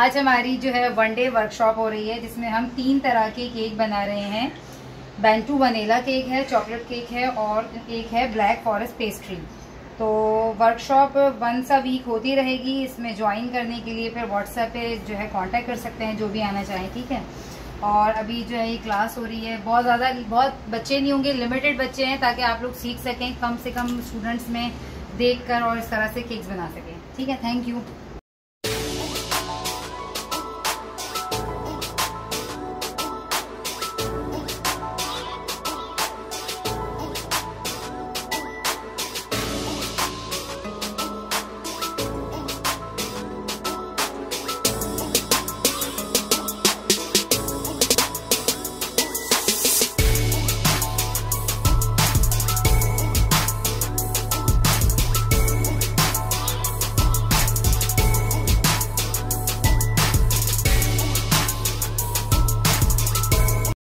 आज हमारी जो है वन डे वर्कशॉप हो रही है, जिसमें हम तीन तरह के केक बना रहे हैं। बेंटू वनीला केक है चॉकलेट केक है और एक है ब्लैक फॉरेस्ट पेस्ट्री तो वर्कशॉप वन सा वीक होती रहेगी, इसमें ज्वाइन करने के लिए फिर व्हाट्सएप पे जो है कांटेक्ट कर सकते हैं, जो भी आना चाहें, ठीक है? और अभी जो है ये क्लास हो रही है, बहुत ज़्यादा, बहुत बच्चे नहीं होंगे लिमिटेड बच्चे हैं, ताकि आप लोग सीख सकें, कम से कम स्टूडेंट्स में देख कर और इस तरह से केक्स बना सकें। ठीक है? Thank you